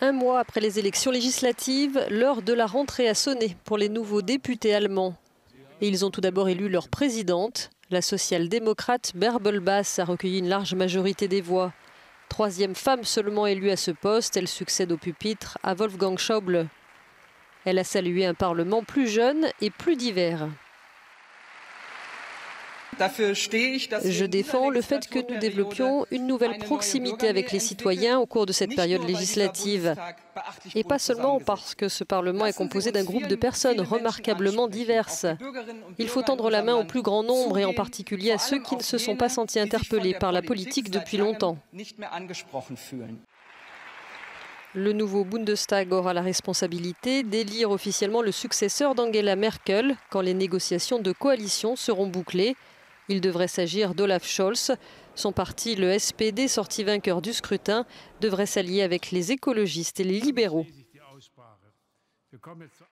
Un mois après les élections législatives, l'heure de la rentrée a sonné pour les nouveaux députés allemands. Et ils ont tout d'abord élu leur présidente. La social-démocrate Bärbel Bass a recueilli une large majorité des voix. Troisième femme seulement élue à ce poste, elle succède au pupitre à Wolfgang Schauble. Elle a salué un Parlement plus jeune et plus divers. Je défends le fait que nous développions une nouvelle proximité avec les citoyens au cours de cette période législative. Et pas seulement parce que ce Parlement est composé d'un groupe de personnes remarquablement diverses. Il faut tendre la main au plus grand nombre et en particulier à ceux qui ne se sont pas sentis interpellés par la politique depuis longtemps. Le nouveau Bundestag aura la responsabilité d'élire officiellement le successeur d'Angela Merkel quand les négociations de coalition seront bouclées. Il devrait s'agir d'Olaf Scholz. Son parti, le SPD, sorti vainqueur du scrutin, devrait s'allier avec les écologistes et les libéraux.